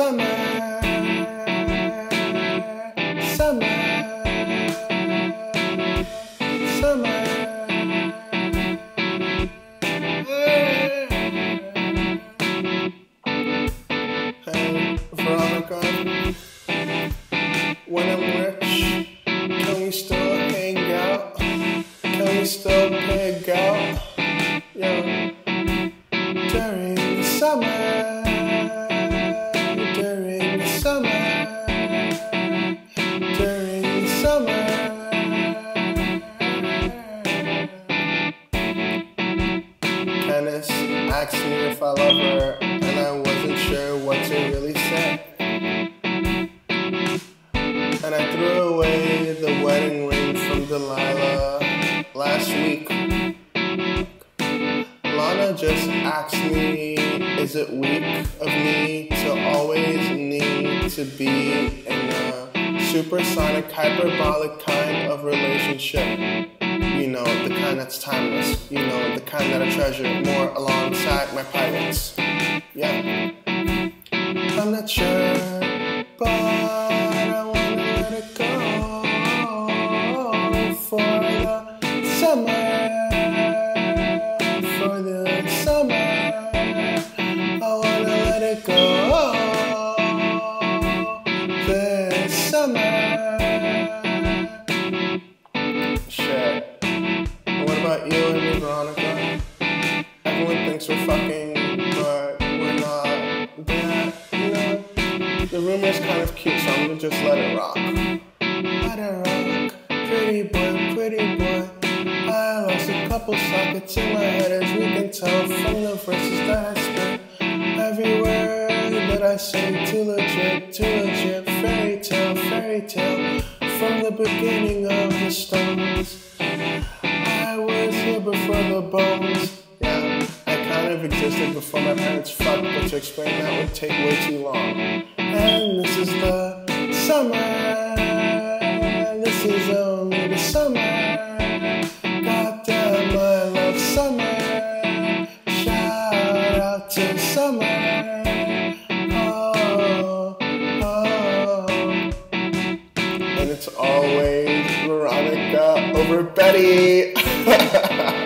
Summer, summer, summer. Yeah. And when I'm rich, can we still hang out? Can we still pig out? Yo, during the summer. during summer. Dennis asked me if I love her, and I wasn't sure what to really say. And I threw away the wedding ring from Delilah last week. Lana just asked me, is it weak of me to be in a supersonic, hyperbolic kind of relationship? You know, the kind that's timeless. You know, the kind that I treasure more alongside my pirates. Yeah. I'm not sure, but summer. Shit. What about you and me, Veronica? Everyone thinks we're fucking, but we're not. That, you know, the rumor's kind of cute, so I'm gonna just let it rock. Let it rock, pretty boy, pretty boy. I lost a couple sockets in my head, as we can tell from the verses that I that I say, too legit, too legit. Fairy tale, fairy tale, from the beginning of the stones. I was here before the bones. Yeah, I kind of existed before my parents fucked, but to explain that would take way too long. And this is the summer. This is only the summer. Goddamn, I love summer. Shout out to summer. It's always Veronica over Betty.